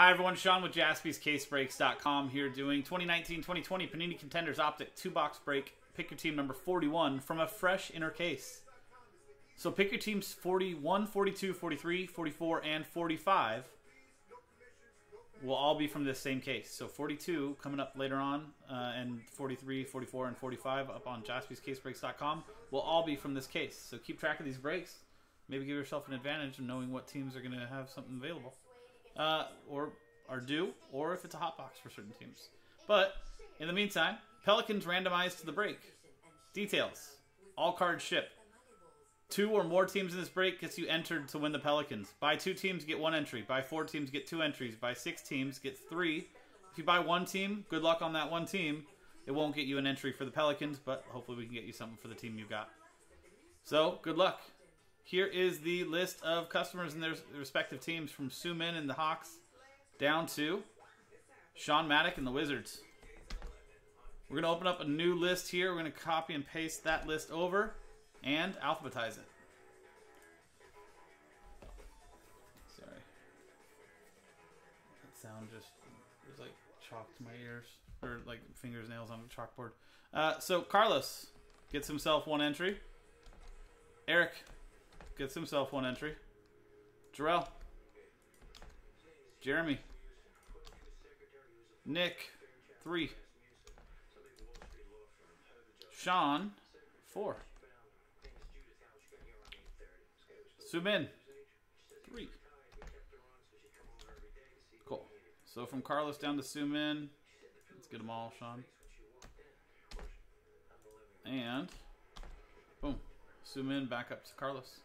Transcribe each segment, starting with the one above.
Hi, everyone. Sean with jaspyscasebreaks.com here doing 2019-2020 Panini Contenders Optic 2-box break. Pick your team number 41 from a fresh inner case. So pick your teams 41, 42, 43, 44, and 45 will all be from this same case. So 42 coming up later on, uh, and 43, 44, and 45 up on jaspyscasebreaks.com will all be from this case. So keep track of these breaks. Maybe give yourself an advantage of knowing what teams are going to have something available, uh, or are due, or if it's a hot box for certain teams. But in the meantime, Pelicans randomized to the break. Details: all cards ship. Two or more teams in this break gets you entered to win the Pelicans. Buy two teams, get one entry. Buy four teams, get two entries. Buy six teams, get three. If you buy one team, good luck on that one team. It won't get you an entry for the Pelicans, but hopefully we can get you something for the team you got. So, good luck. Here is the list of customers and their respective teams from Sue Min and the Hawks down to Sean Maddock and the Wizards. We're going to open up a new list here. We're going to copy and paste that list over and alphabetize it. Sorry. That sound just was like chalk to my ears, or like fingers, nails on a chalkboard. Uh, so Carlos gets himself one entry. Eric gets himself one entry. Jarrell. Jeremy. Nick, three. Sean, four. Sumin, three. Cool. So from Carlos down to Sumin. Let's get them all, Sean. And boom. Sumin back up to Carlos.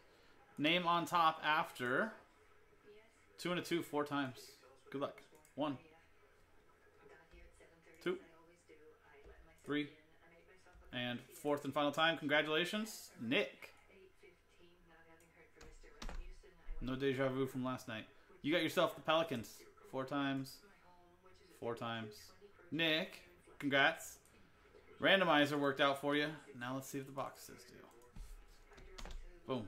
Name on top after two and a two four times. Good luck. One, two, three, and fourth and final time. Congratulations, Nick. No deja vu from last night. You got yourself the Pelicans four times. Four times. Nick, congrats. Randomizer worked out for you. Now let's see if the boxes do. Boom.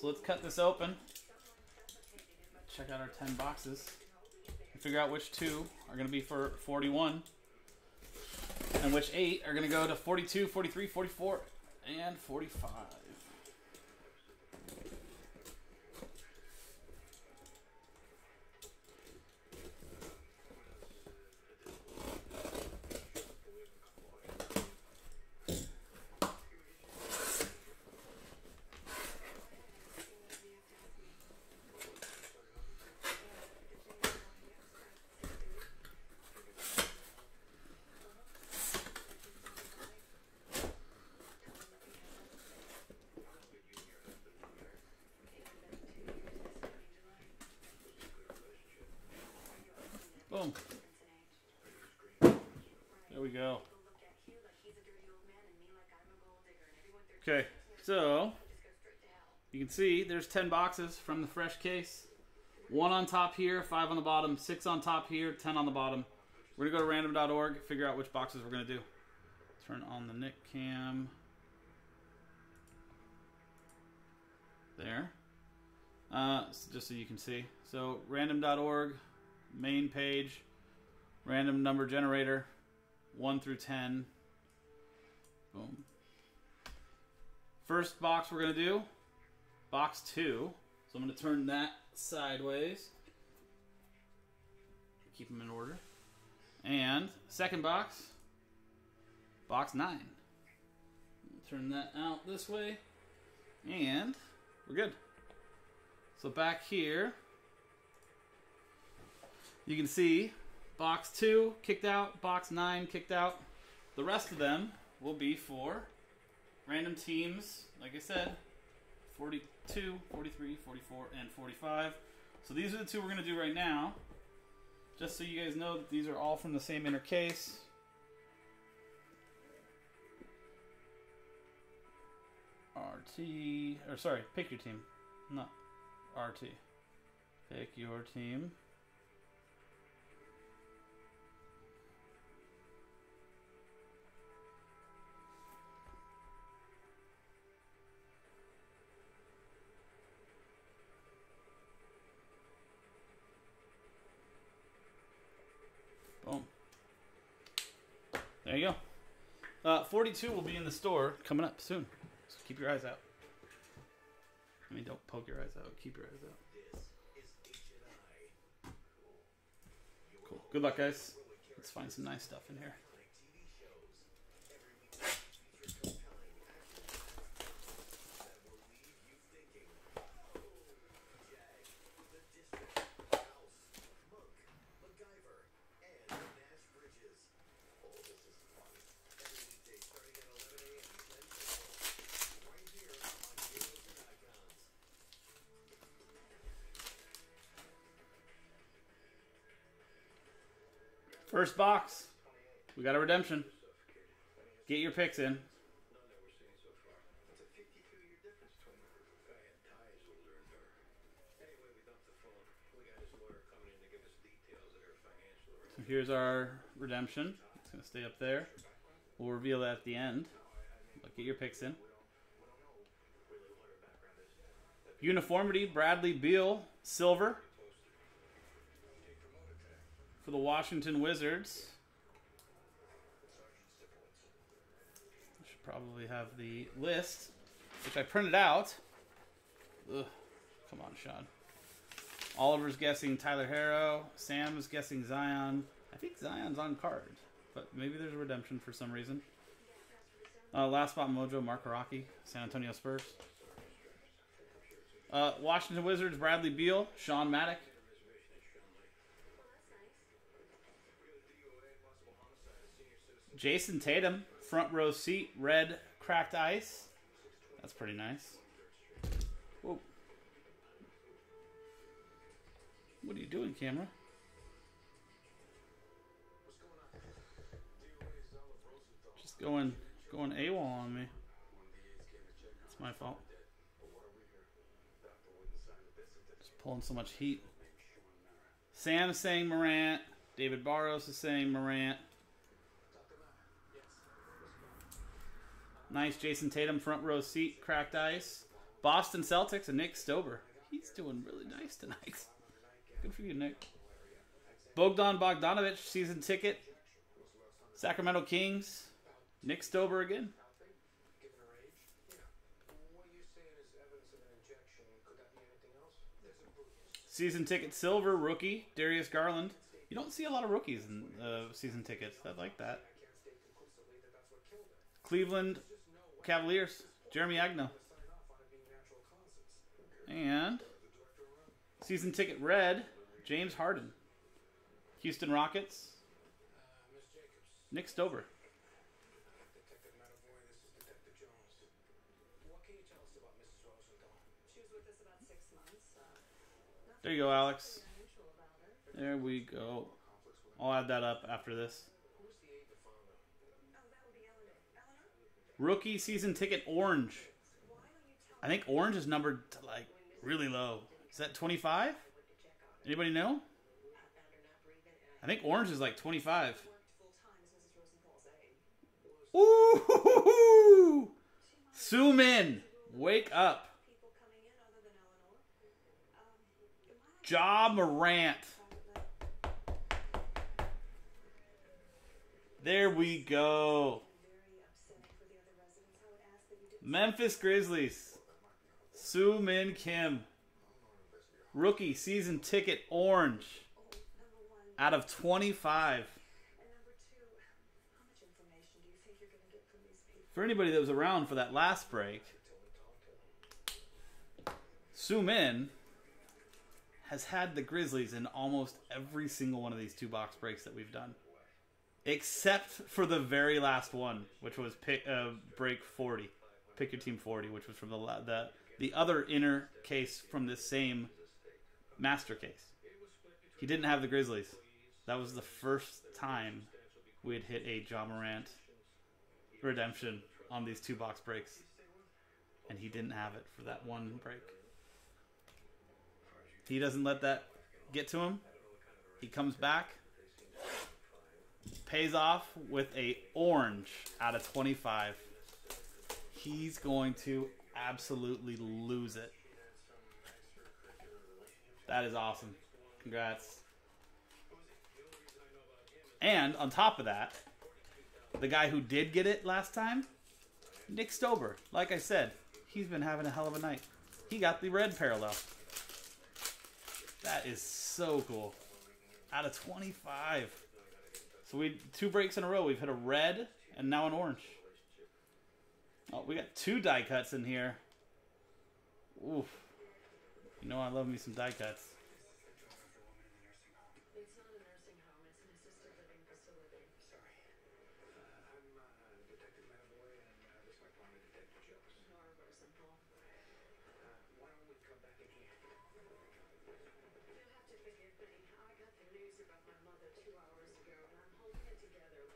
So let's cut this open. Check out our 10 boxes. And figure out which two are going to be for 41. And which eight are going to go to 42, 43, 44, and 45. There we go. Okay, so you can see there's 10 boxes from the fresh case. One on top here, five on the bottom, six on top here, 10 on the bottom. We're gonna go to random.org, figure out which boxes we're gonna do. Turn on the Nick cam. There. Uh, just so you can see. So random.org, main page, random number generator, 1 through 10. Boom. First box we're going to do, box 2. So I'm going to turn that sideways. Keep them in order. And second box, box 9. Turn that out this way. And we're good. So back here, you can see box 2 kicked out, box 9 kicked out. The rest of them will be for random teams, like I said, 42, 43, 44, and 45. So these are the two we're going to do right now. Just so you guys know that these are all from the same inner case. RT, or sorry, pick your team. Not RT. Pick your team. There you go. Uh, 42 will be in the store coming up soon. So keep your eyes out. I mean, don't poke your eyes out. Keep your eyes out. Cool. Good luck, guys. Let's find some nice stuff in here. First box. We got a redemption. Get your picks in. So here's our redemption. It's going to stay up there. We'll reveal that at the end. But get your picks in. Uniformity, Bradley Beal, silver for the Washington Wizards. I should probably have the list, which I printed out. Ugh. Come on, Sean. Oliver's guessing Tyler Herro. Sam's guessing Zion. I think Zion's on card, but maybe there's a redemption for some reason. Uh, last spot mojo, Mark Rocky, San Antonio Spurs. Uh, Washington Wizards, Bradley Beal, Sean Maddock. Jayson Tatum, front row seat, red cracked ice. That's pretty nice. Whoa. What are you doing, camera? Just going going AWOL on me. It's my fault. Just pulling so much heat. Sam is saying Morant. David Barros is saying Morant. Nice Jayson Tatum front row seat, cracked ice. Boston Celtics and Nick Stober. He's doing really nice tonight. Good for you, Nick. Bogdan Bogdanovich, season ticket. Sacramento Kings. Nick Stober again. Season ticket silver rookie Darius Garland. You don't see a lot of rookies in uh, season tickets. I like that. Cleveland Cavaliers, Jeremy Agnew. And season ticket red, James Harden. Houston Rockets, Nick Stover. There you go, Alex. There we go. I'll add that up after this. Rookie season ticket orange. I think orange is numbered to like really low. Is that 25? Anybody know? I think orange is like 25. Ooh! Sue Min, wake up. Ja Morant. There we go. Memphis Grizzlies. Sue Min Kim. Rookie season ticket orange. Out of 25. For anybody that was around for that last break, Sue Min has had the Grizzlies in almost every single one of these two box breaks that we've done. Except for the very last one, which was pick, uh, break 40. Pick Your Team 40, which was from the the the other inner case from this same master case. He didn't have the Grizzlies. That was the first time we had hit a Ja Morant redemption on these two box breaks, and he didn't have it for that one break. He doesn't let that get to him. He comes back, pays off with a orange out of 25. He's going to absolutely lose it. That is awesome. Congrats. And on top of that, the guy who did get it last time, Nick Stober. Like I said, he's been having a hell of a night. He got the red parallel. That is so cool. Out of 25. So we two breaks in a row. We've hit a red and now an orange. Oh, we got two die cuts in here. Oof. You know I love me some die cuts. It's not a nursing home, it's an assisted living facility. Sorry. Uh, I'm uh, Detective Manboy, and uh, this is my partner, Detective Jones. Nor very simple. Uh, why don't we come back in here? You'll have to forgive me. I got the news about my mother two hours ago, and I'm holding it together,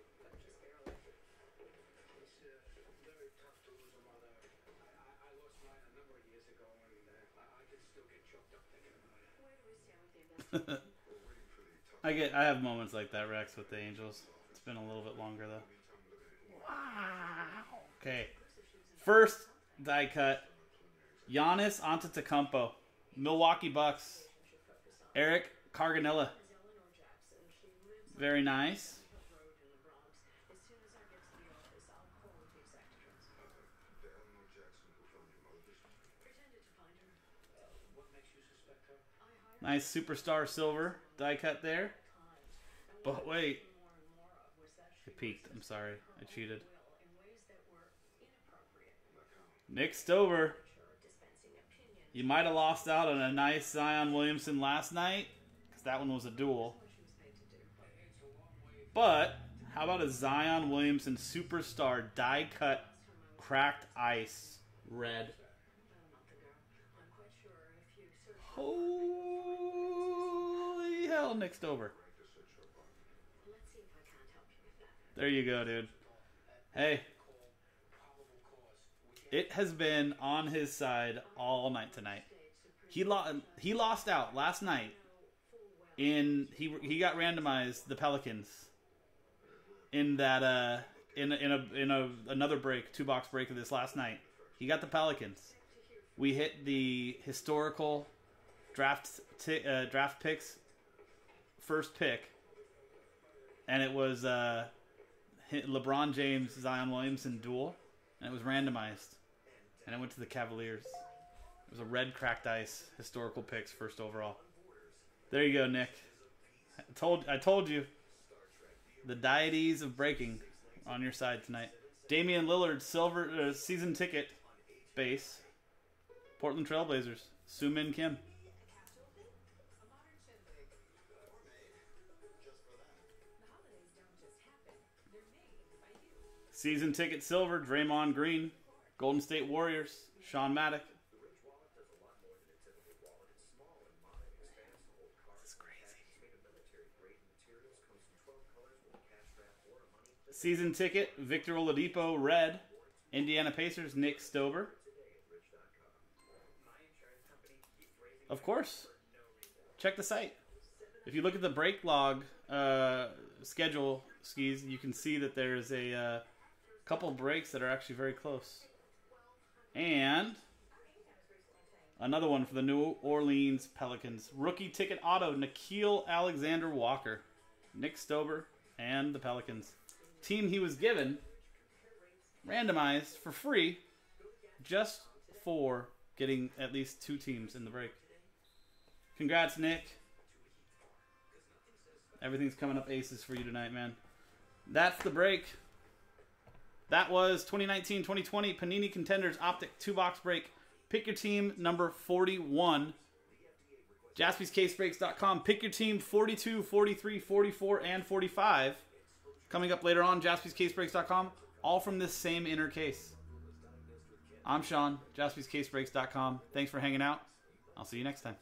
I get I have moments like that, Rex, with the Angels. It's been a little bit longer though. Wow. Okay. First die cut. Giannis Antetokounmpo, Milwaukee Bucks. Eric Carganella. Very nice. on the road in the Bronx. As soon as I get to the office, I'll call the exact address. Pretended to find her. What makes you suspect her? I hired Nice superstar silver die cut there. But wait, I peeked. I'm sorry. I cheated. Nick Stover. You might have lost out on a nice Zion Williamson last night because that one was a dual. But how about a Zion Williamson superstar die cut cracked ice red? About a month ago. I'm quite sure if you search Holy hell, Nick Stover. Let's see if I can't help you with that. There you go, dude. Hey, it has been on his side all night tonight. He lost. He lost out last night. In he he got randomized the Pelicans. In that uh in a, in a in a another break two box break of this last night, he got the Pelicans. We hit the historical draft ti uh, draft picks first pick, and it was uh, LeBron James Zion Williamson dual, and it was randomized, and it went to the Cavaliers. It was a red cracked ice historical picks first overall. There you go, Nick. I told I told you the deities of breaking on your side tonight. Damian Lillard silver uh, season ticket base. Portland Trailblazers. Sumin Kim. Season ticket silver. Draymond Green. Golden State Warriors. Sean Maddock. Season ticket, Victor Oladipo, red. Indiana Pacers, Nick Stover. Of course. Check the site. If you look at the break log uh, schedule skis, you can see that there's a uh, couple breaks that are actually very close. And another one for the New Orleans Pelicans. Rookie ticket auto, Nickeil Alexander-Walker, Nick Stober, and the Pelicans. Team he was given, randomized for free, just for getting at least two teams in the break. Congrats, Nick. Everything's coming up aces for you tonight, man. That's the break. That was 2019-2020 Panini Contenders Optic 2-box break. Pick your team number 41. JaspysCaseBreaks.com. Pick your team 42, 43, 44, and 45. Coming up later on, JaspysCaseBreaks.com. All from this same inner case. I'm Sean, jaspyscasebreaks.com. Thanks for hanging out. I'll see you next time.